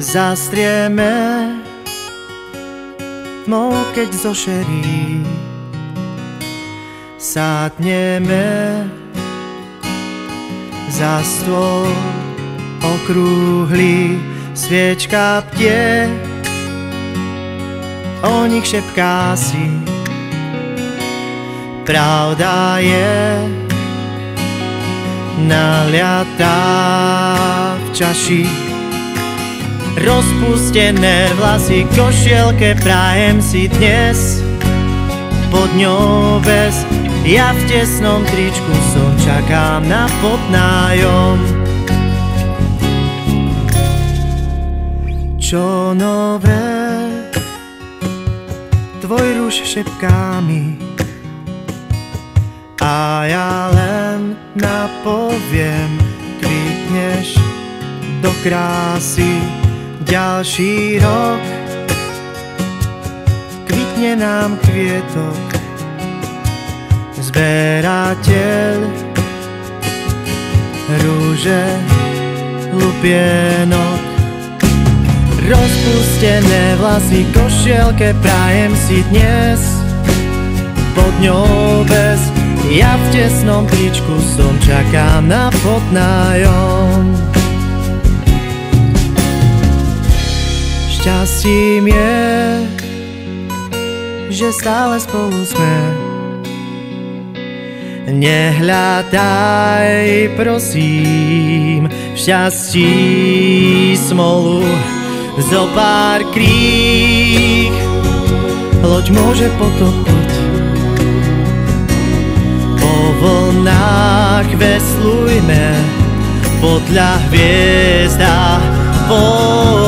zastrieme tmou, keď zošerí. Sátneme za stôl okrúhly, sviečka ptie, o nich šepká si. Pravda je naliatá v čaši, rozpustené vlasy, košielke prajem si dnes. Pod ňou bez ja v tesnom tričku som, čakám na podnájom. Čo nové? Tvoj rúž šepká mi. A ja len napoviem Kvitneš do krásy Ďalší rok. Kvitne nám kvietok. Zberateľ. Rúže. Lupienok. Rozpustené vlasy košielke prajem si dnes. Pod ňou bez. Ja v tesnom tričku som čakám na podnájom Šťastím je, že stále spolu sme Nehľadaj, prosím, v šťastí smolu zo pár krík loď môže potopiť. Po vlnách veslujme podľa hviezda polu.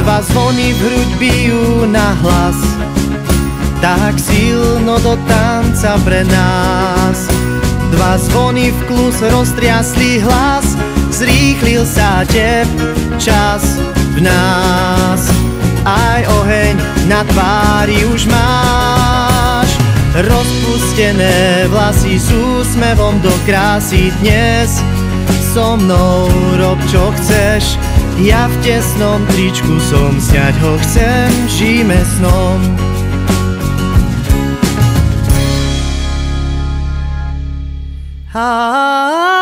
Dva zvony v hruď bijú na hlas tak silno do tanca pre nás. Dva zvony v klus roztriasli hlas, zrýchlil sa tep, čas v nás. Aj oheň na tvári už máš, rozpustené vlasy s úsmevom do krásy dnes. So mnou rob čo chceš, ja v tesnom tričku som, sňať ho chcem, žijeme snom. Žijeme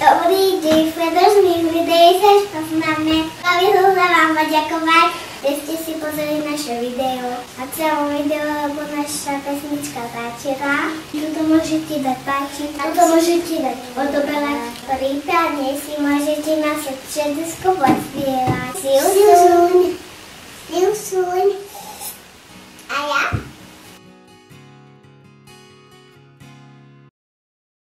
Dobrý deň, v predložných videí sa poznáme. Chceli som sa vám poďakovať, že ste si pozreli naše video. Sa vám video alebo naša pesnička páčila, toto môžete dať páčiť, toto môžete dať odoberať, prípadne si môžete na všetko pozdieľať. See you soon. See. A ja?